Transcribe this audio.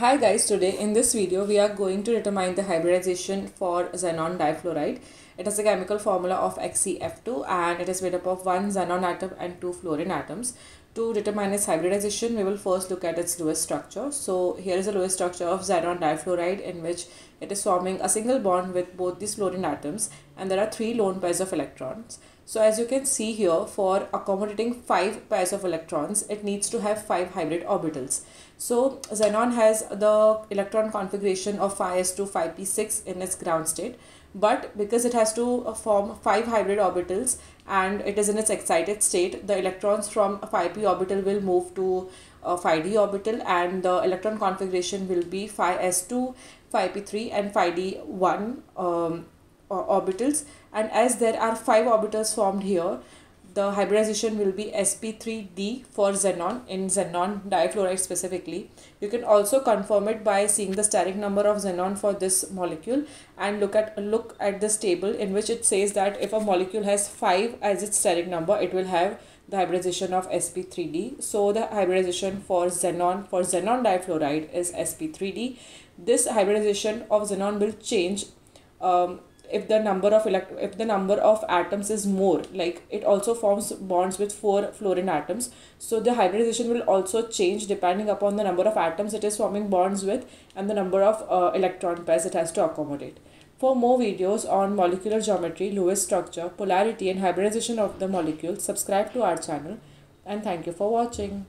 Hi guys, today in this video we are going to determine the hybridization for xenon difluoride. It has a chemical formula of XeF2 and it is made up of one xenon atom and two fluorine atoms. To determine its hybridization, we will first look at its Lewis structure. So here is a Lewis structure of xenon difluoride in which it is forming a single bond with both these fluorine atoms and there are three lone pairs of electrons. So as you can see here, for accommodating 5 pairs of electrons, it needs to have 5 hybrid orbitals. So xenon has the electron configuration of 5s2 5p6 in its ground state. But because it has to uh, form 5 hybrid orbitals and it is in its excited state, the electrons from a 5p orbital will move to a 5d orbital and the electron configuration will be 5s2, 5p3 and 5d1 um, orbitals. And as there are five orbitals formed here the hybridization will be sp3d for xenon in xenon difluoride specifically. You can also confirm it by seeing the steric number of xenon for this molecule and look at look at this table in which it says that if a molecule has 5 as its steric number it will have the hybridization of sp3d so the hybridization for xenon for xenon difluoride is sp3d this hybridization of xenon will change um, if the number of elect if the number of atoms is more like it also forms bonds with four fluorine atoms. So the hybridization will also change depending upon the number of atoms it is forming bonds with and the number of uh, electron pairs it has to accommodate. For more videos on molecular geometry lewis structure polarity and hybridization of the molecule subscribe to our channel. And thank you for watching